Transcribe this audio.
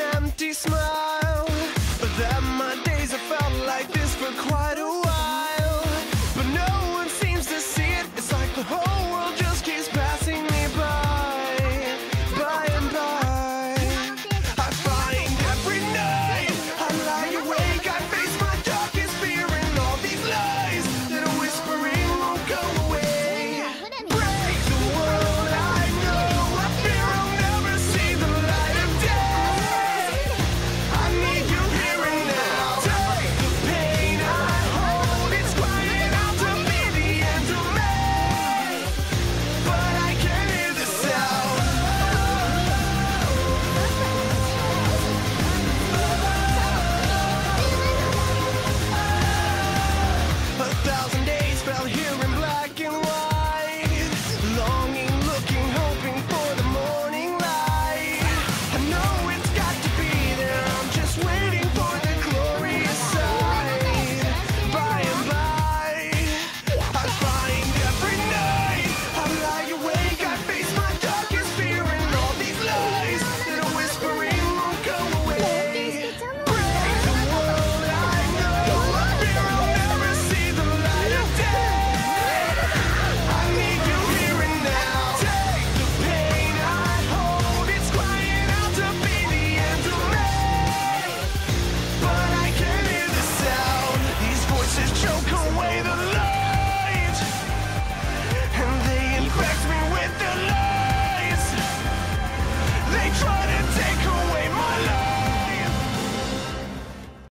an empty smile, but that.